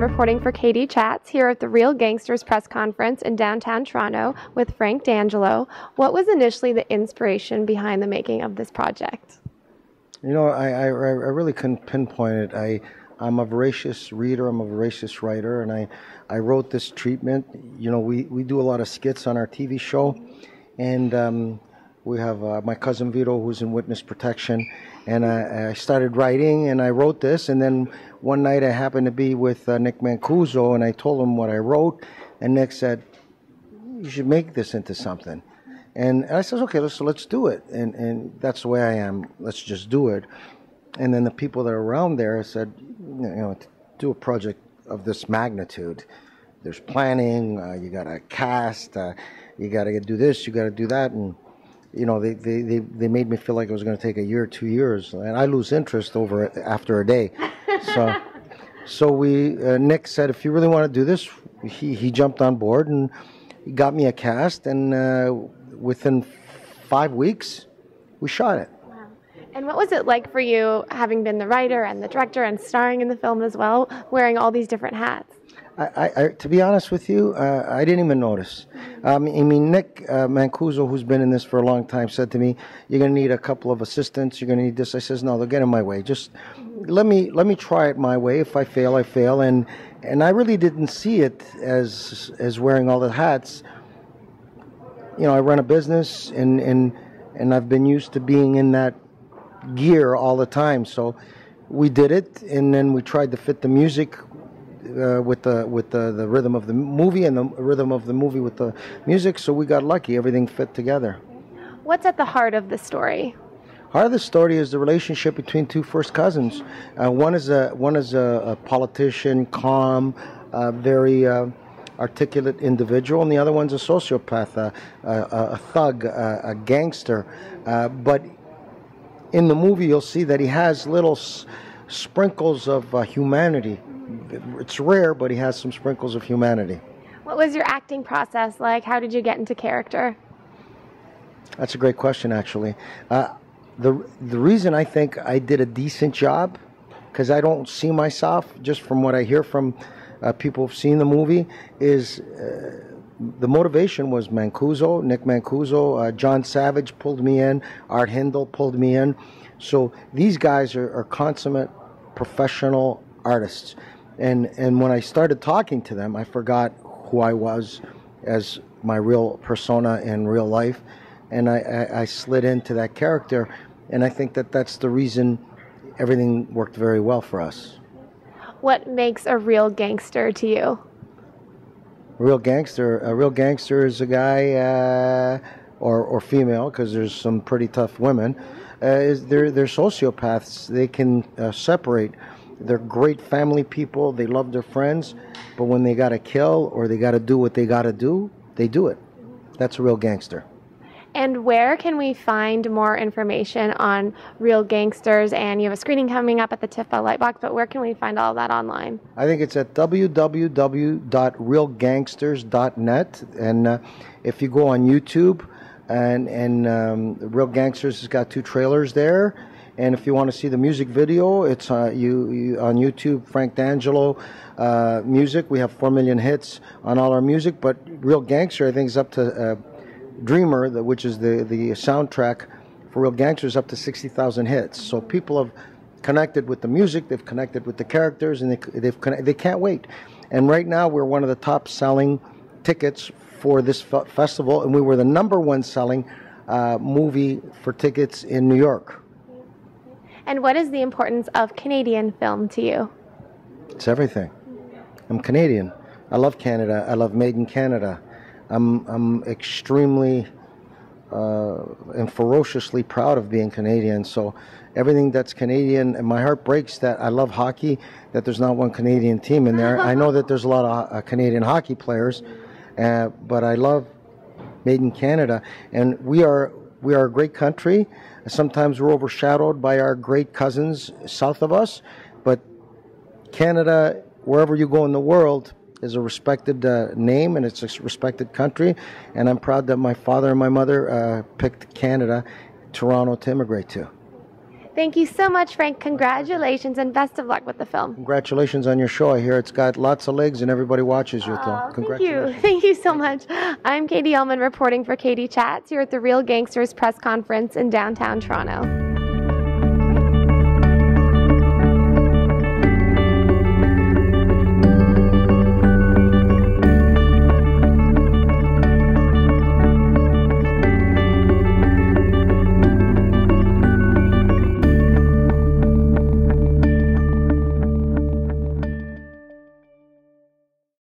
Reporting for Katie Chats here at the Real Gangsters press conference in downtown Toronto with Frank D'Angelo. What was initially the inspiration behind the making of this project? You know, I, I, I really couldn't pinpoint it. I, I'm a voracious reader, I'm a voracious writer, and I, I wrote this treatment. You know, we, we do a lot of skits on our TV show, and um, we have uh, my cousin Vito who's in witness protection, and I, I, started writing and I wrote this, and then one night I happened to be with uh, Nick Mancuso, and I told him what I wrote, and Nick said, "You should make this into something." And I said, "Okay, let's let's do it," and and that's the way I am. Let's just do it. And then the people that are around there said, "You know, do a project of this magnitude." There's planning. Uh, you got to cast. Uh, you got to do this. You got to do that, and you know, they, they, they, they made me feel like it was going to take a year, two years, and I lose interest over it after a day. So, so we uh, Nick said, if you really want to do this, he he jumped on board and he got me a cast, and uh, within five weeks, we shot it. Wow. And what was it like for you, having been the writer and the director and starring in the film as well, wearing all these different hats? I, I, to be honest with you, uh, I didn't even notice. Um, I mean, Nick uh, Mancuso, who's been in this for a long time, said to me, "You're going to need a couple of assistants. You're going to need this." I says, "No, they'll get in my way. Just let me let me try it my way. If I fail, I fail." And and I really didn't see it as as wearing all the hats. You know, I run a business, and and and I've been used to being in that gear all the time. So we did it, and then we tried to fit the music uh, with the with the, the rhythm of the movie and the rhythm of the movie with the music. So we got lucky; everything fit together. What's at the heart of the story? Heart of the story is the relationship between two first cousins. Uh, one is a one is a, a politician, calm, uh, very uh, articulate individual, and the other one's a sociopath, a, a, a thug, a, a gangster. Uh, but in the movie, you'll see that he has little s- sprinkles of uh, humanity it's rare, but he has some sprinkles of humanity. What was your acting process like? How did you get into character? That's a great question, actually. Uh, the the reason I think I did a decent job, because I don't see myself just from what I hear from uh, people who've seen the movie, is uh, the motivation was Mancuso, Nick Mancuso, uh, John Savage pulled me in, Art Hindle pulled me in. So these guys are, are consummate professional artists and and when I started talking to them, I forgot who I was as my real persona in real life, and I, I, I slid into that character, and I think that that's the reason everything worked very well for us. What makes a real gangster to you? A real gangster, a real gangster is a guy uh, or or female, because there's some pretty tough women. Uh, is they're they're sociopaths. They can uh, separate they're great family people. They love their friends, but when they got to kill or they got to do what they got to do, they do it. That's a real gangster. And where can we find more information on Real Gangsters? And you have a screening coming up at the TIFF Lightbox, but where can we find all that online? I think it's at www.realgangsters.net. And uh, if you go on YouTube, and, and um, Real Gangsters has got two trailers there and if you want to see the music video, it's uh, you, you, on YouTube, Frank D'Angelo uh, music. We have four million hits on all our music, but Real Gangster, I think, is up to uh, Dreamer, which is the the soundtrack for Real Gangster, is up to sixty thousand hits. So people have connected with the music, they've connected with the characters, and they they've they can't wait. And right now, we're one of the top selling tickets for this festival, and we were the number one selling uh, movie for tickets in New York. And what is the importance of Canadian film to you? It's everything. I'm Canadian. I love Canada. I love Made in Canada. I'm, I'm extremely uh, and ferociously proud of being Canadian. So everything that's Canadian, and my heart breaks that I love hockey, that there's not one Canadian team in there. I know that there's a lot of uh, Canadian hockey players, uh, but I love Made in Canada, and we are we are a great country. Sometimes we're overshadowed by our great cousins south of us, but Canada, wherever you go in the world, is a respected uh, name and it's a respected country. And I'm proud that my father and my mother uh, picked Canada, Toronto, to immigrate to. Thank you so much, Frank. Congratulations and best of luck with the film. Congratulations on your show. I hear it's got lots of legs and everybody watches you. Aw, so thank you. Thank you so much. I'm Katie Uhlmann reporting for Katie Chats here at the Real Gangsters press conference in downtown Toronto.